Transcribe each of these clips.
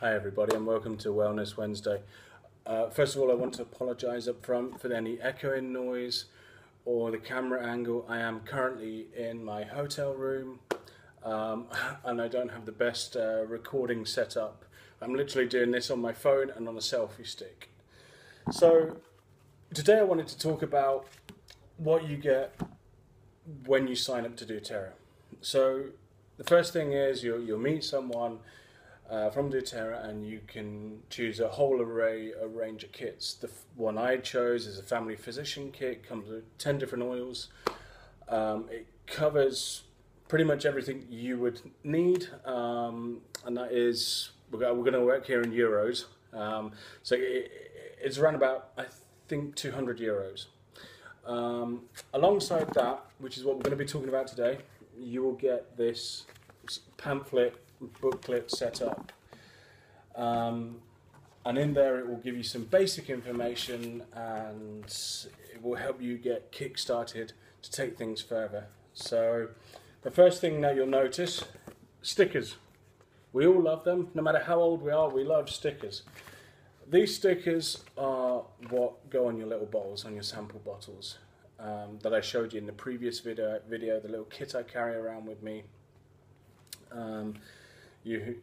Hi, everybody, and welcome to Wellness Wednesday. Uh, first of all, I want to apologize up front for any echoing noise or the camera angle. I am currently in my hotel room um, and I don't have the best uh, recording setup. I'm literally doing this on my phone and on a selfie stick. So, today I wanted to talk about what you get when you sign up to doTERRA. So, the first thing is you'll, you'll meet someone uh, from doTERRA and you can choose a whole array a range of kits. The one I chose is a family physician kit, comes with 10 different oils. Um, it covers pretty much everything you would need, um, and that is, we're going to work here in euros. Um, so it, it's around about, I think, 200 euros. Um, alongside that, which is what we're going to be talking about today, you will get this pamphlet booklet set up. Um, and in there it will give you some basic information and it will help you get kick started to take things further. So the first thing that you'll notice, stickers. We all love them, no matter how old we are, we love stickers. These stickers are what go on your little bottles, on your sample bottles um, that I showed you in the previous video, video, the little kit I carry around with me. Um, you,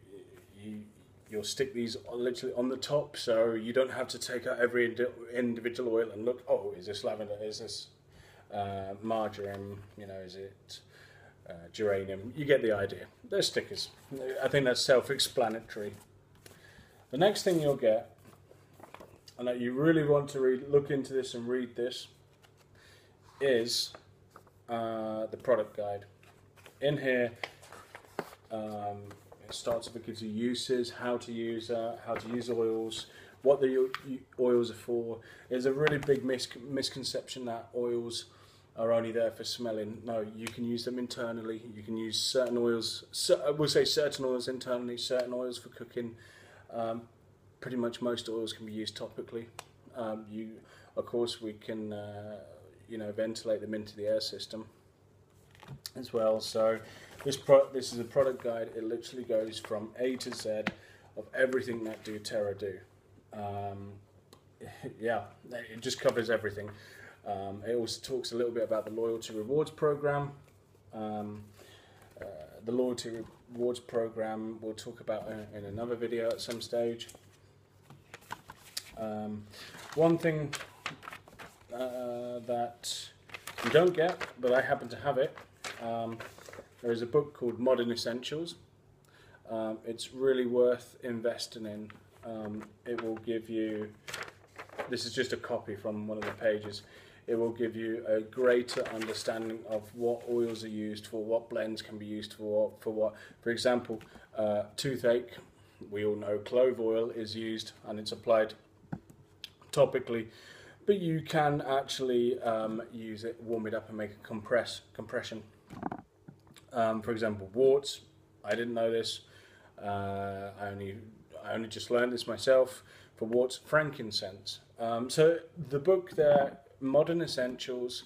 you you'll stick these literally on the top so you don't have to take out every individual oil and look oh is this lavender is this uh, marjoram you know is it uh, geranium? You get the idea. They're stickers I think that's self-explanatory. The next thing you'll get and that you really want to read look into this and read this is uh, the product guide. In here um, starts off, it gives you uses, how to use uh, how to use oils, what the oils are for. There's a really big mis misconception that oils are only there for smelling. No, you can use them internally. You can use certain oils, we'll say certain oils internally, certain oils for cooking. Um, pretty much most oils can be used topically. Um, you, of course, we can, uh, you know, ventilate them into the air system as well. So this pro this is a product guide. It literally goes from A to Z of everything that doTERRA do. Um, yeah, it just covers everything. Um, it also talks a little bit about the loyalty rewards program. Um, uh, the loyalty rewards program we'll talk about in, in another video at some stage. Um, one thing uh, that you don't get, but I happen to have it, um, there is a book called Modern Essentials. Um, it's really worth investing in. Um, it will give you, this is just a copy from one of the pages, it will give you a greater understanding of what oils are used for, what blends can be used for, for what. For example, uh, toothache, we all know clove oil is used and it's applied topically, but you can actually um, use it, warm it up and make a compress, compression um, for example, warts. I didn't know this. Uh, I only I only just learned this myself. For warts, frankincense. Um, so the book there, Modern Essentials,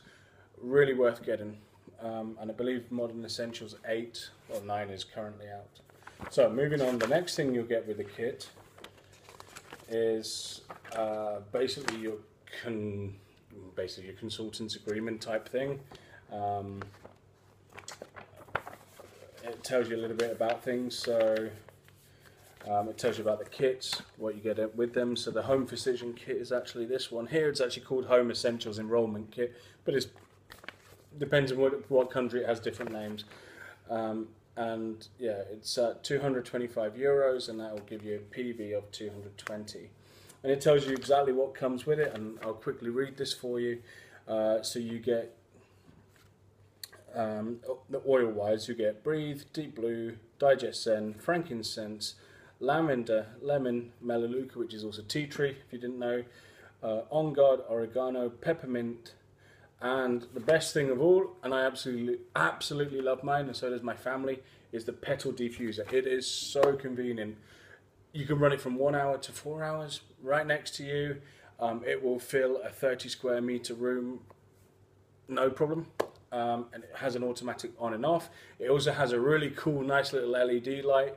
really worth getting. Um, and I believe Modern Essentials 8 or 9 is currently out. So moving on, the next thing you'll get with the kit is uh, basically your basically your consultant's agreement type thing. Um, it tells you a little bit about things. So um, it tells you about the kits, what you get with them. So the Home Physician kit is actually this one here. It's actually called Home Essentials Enrollment Kit, but it depends on what, what country it has different names. Um, and yeah, it's uh, 225 euros, and that will give you a PV of 220. And it tells you exactly what comes with it, and I'll quickly read this for you. Uh, so you get um, the oil wise, you get Breathe, Deep Blue, Digest Zen, Frankincense, Lavender, Lemon, Melaleuca, which is also tea tree, if you didn't know, uh, On Guard, Oregano, Peppermint, and the best thing of all, and I absolutely, absolutely love mine, and so does my family, is the petal diffuser. It is so convenient. You can run it from one hour to four hours right next to you. Um, it will fill a 30 square meter room, no problem um, and it has an automatic on and off. It also has a really cool, nice little LED light.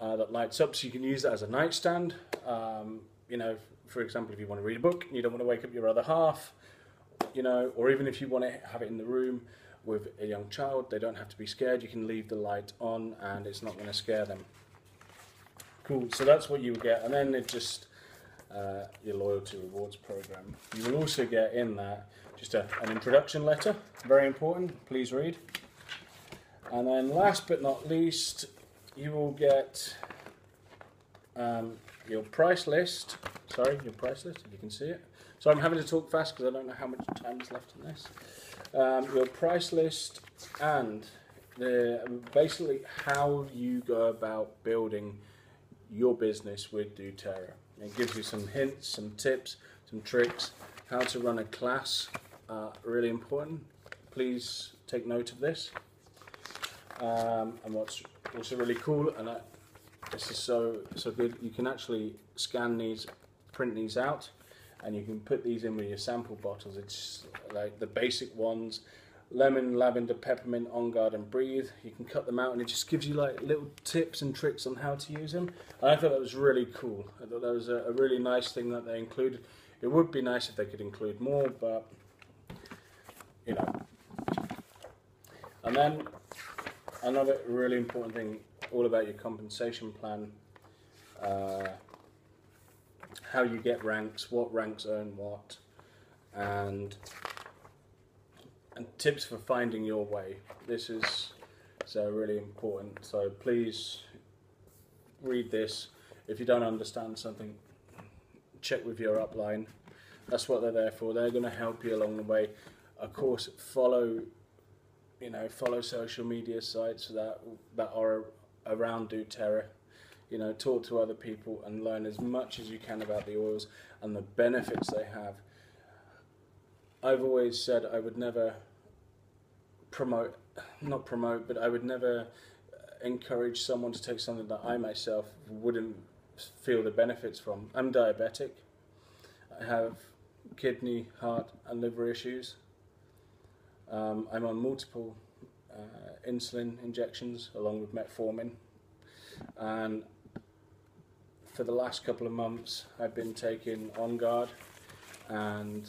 uh, that lights up, so you can use that as a nightstand. Um, you know, for example, if you want to read a book and you don't want to wake up your other half, you know, or even if you want to have it in the room with a young child, they don't have to be scared. You can leave the light on and it's not going to scare them. Cool. So that's what you get, and then it just uh, your loyalty rewards program. You will also get in that just a, an introduction letter, very important. Please read. And then, last but not least, you will get um, your price list. Sorry, your price list, if you can see it. So I'm having to talk fast because I don't know how much time is left in this. Um, your price list and the, basically how you go about building your business with doTERRA. It gives you some hints, some tips, some tricks, how to run a class. Really important. Please take note of this. Um, and what's also really cool, and I, this is so so good, you can actually scan these, print these out, and you can put these in with your sample bottles. It's like the basic ones, lemon, lavender, peppermint, on guard, and breathe. You can cut them out, and it just gives you like little tips and tricks on how to use them. And I thought that was really cool. I thought that was a, a really nice thing that they included. It would be nice if they could include more, but you know. And then another really important thing, all about your compensation plan. Uh, how you get ranks, what ranks earn what, and and tips for finding your way. This is so really important. So please read this. If you don't understand something, check with your upline. That's what they're there for. They're going to help you along the way. Of course, follow you know follow social media sites that that are around doTERRA you know, talk to other people and learn as much as you can about the oils and the benefits they have. I've always said I would never promote, not promote, but I would never encourage someone to take something that I myself wouldn't feel the benefits from. I'm diabetic. I have kidney, heart, and liver issues. Um, I'm on multiple uh, insulin injections along with metformin, and for the last couple of months, I've been taking On Guard, and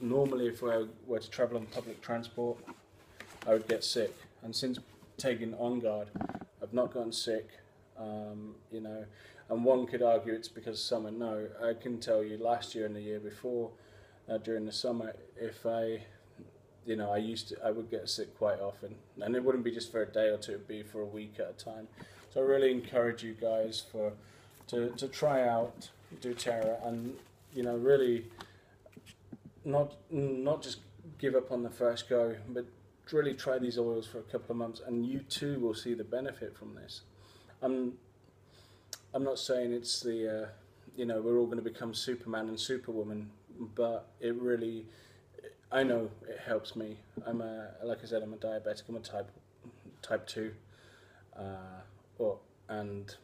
normally, if I were to travel on public transport, I would get sick. And since taking On Guard, I've not gotten sick. Um, you know, and one could argue it's because summer. No, I can tell you, last year and the year before, uh, during the summer, if I you know, I used to, I would get sick quite often, and it wouldn't be just for a day or two; it'd be for a week at a time. So I really encourage you guys for to, to try out doTERRA and you know really not not just give up on the first go, but really try these oils for a couple of months, and you too will see the benefit from this. I'm I'm not saying it's the uh, you know we're all going to become Superman and Superwoman, but it really I know it helps me. I'm a like I said I'm a diabetic. I'm a type type two, uh, or and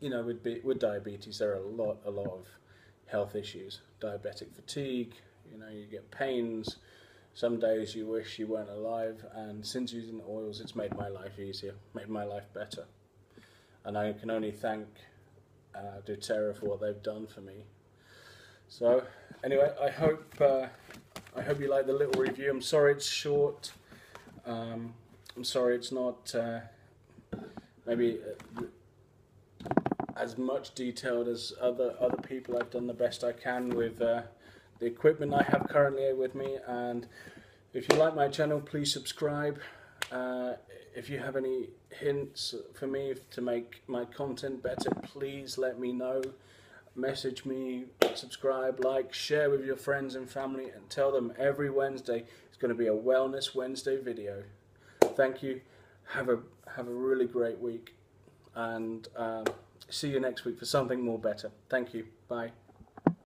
you know, with, with diabetes, there are a lot, a lot of health issues. Diabetic fatigue, you know, you get pains. Some days you wish you weren't alive, and since using oils, it's made my life easier, made my life better. And I can only thank uh, doTERRA for what they've done for me. So, anyway, I hope uh, I hope you like the little review. I'm sorry it's short. Um, I'm sorry it's not uh, maybe uh, as much detailed as other other people. I've done the best I can with uh, the equipment I have currently with me. And if you like my channel, please subscribe. Uh, if you have any hints for me to make my content better, please let me know. Message me, subscribe, like, share with your friends and family, and tell them every Wednesday is going to be a Wellness Wednesday video. Thank you. Have a have a really great week, and. Um, see you next week for something more better. Thank you. Bye.